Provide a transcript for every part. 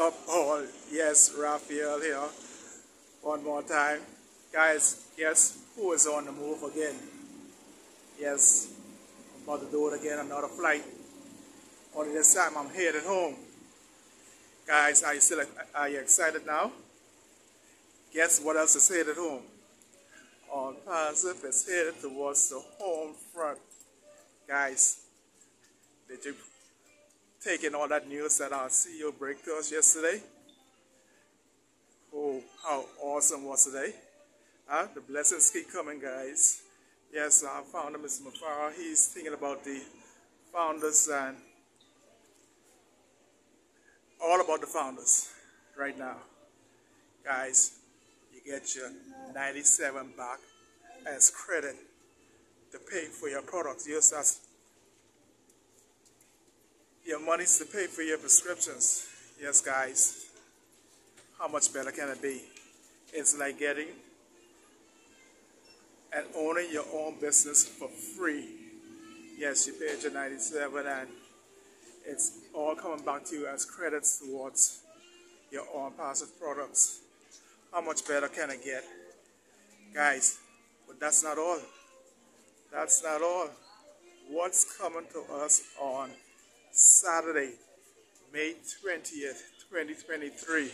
Up, all? Yes, Raphael here. One more time. Guys, guess who is on the move again? Yes, I'm about to do it again, another flight. Only this time I'm headed home. Guys, are you still are you excited now? Guess what else is headed home? On positive is headed towards the home front. Guys, did you taking all that news that our CEO break to us yesterday. Oh, how awesome was today. Huh? The blessings keep coming, guys. Yes, our founder, Mr. Mufareh, he's thinking about the founders and all about the founders right now. Guys, you get your 97 back as credit to pay for your products. Just as your money's to pay for your prescriptions. Yes, guys. How much better can it be? It's like getting and owning your own business for free. Yes, you paid your 97 and it's all coming back to you as credits towards your ONPASSIVE products. How much better can it get? Guys, but that's not all. That's not all. What's coming to us on Saturday, May 20th, 2023.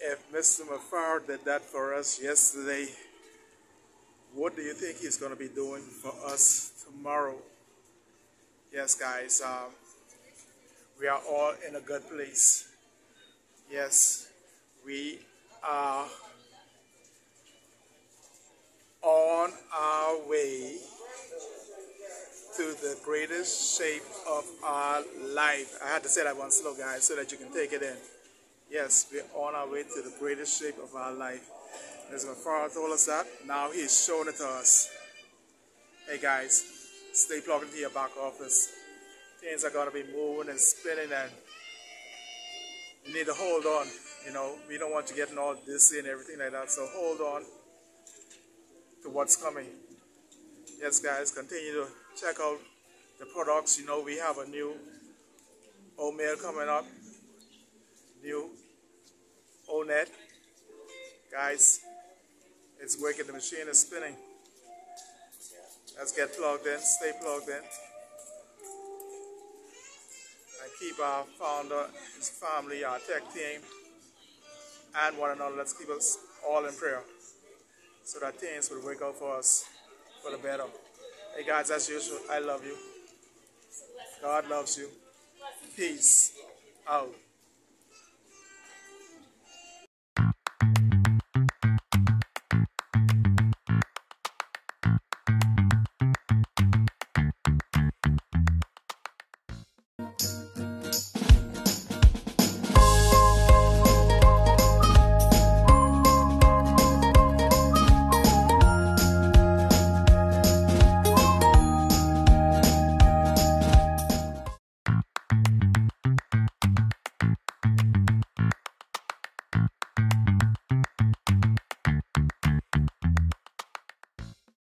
If Mr. Mufareh did that for us yesterday, what do you think he's going to be doing for us tomorrow? Yes, guys, um, we are all in a good place. Yes, we are greatest shape of our life. I had to say that one slow, guys, so that you can take it in. Yes, we're on our way to the greatest shape of our life. As my father told us that, now he's showing it to us. Hey guys, stay plugged into your back office. Things are going to be moving and spinning and you need to hold on. You know, we don't want to get in all dizzy and everything like that. So hold on to what's coming. Yes, guys, continue to check out the products. You know, we have a new O-Mail coming up, new O-Net. Guys, it's working, the machine is spinning. Let's get plugged in, stay plugged in. And keep our founder, his family, our tech team, and one another. Let's keep us all in prayer so that things will work out for us for the better. Hey guys, as usual, I love you. God loves you. Peace out.